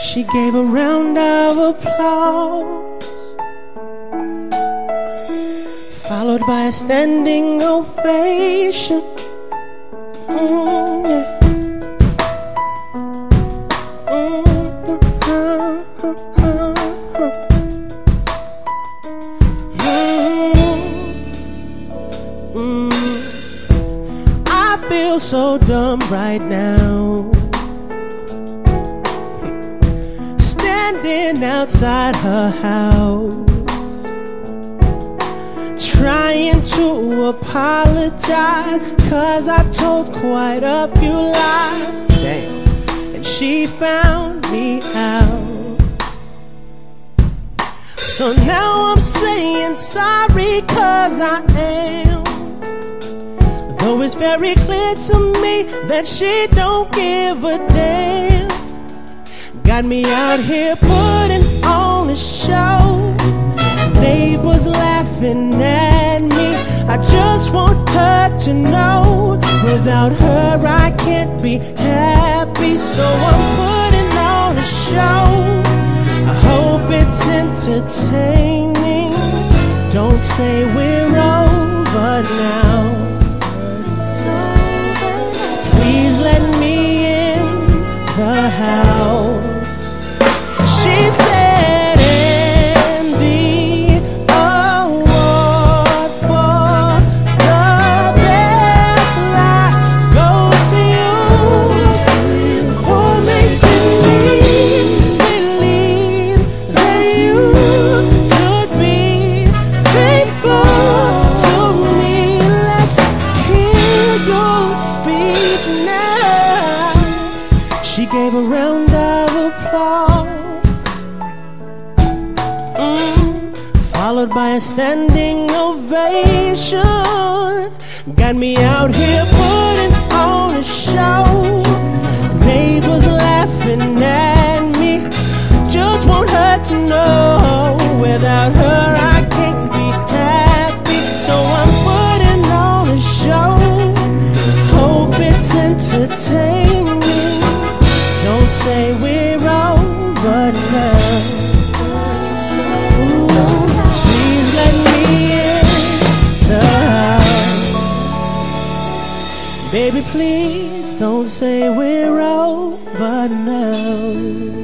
She gave a round of applause, followed by a standing ovation. Mm, yeah. I feel so dumb right now. Outside her house, trying to apologize. Cause I told quite a few lies. Damn. And she found me out. So now I'm saying sorry, cause I am. Though it's very clear to me that she don't give a damn. Got me out here putting on a show. Neighbors laughing at me. I just want her to know without her I can't be happy. So I'm putting on a show. I hope it's entertaining. Don't say we're over now. Please let me in the house. Now. She gave a round of applause. Mm, followed by a standing ovation. Got me out here putting on a show. It's entertaining. Don't say we're over now. Baby, please don't say we're over now.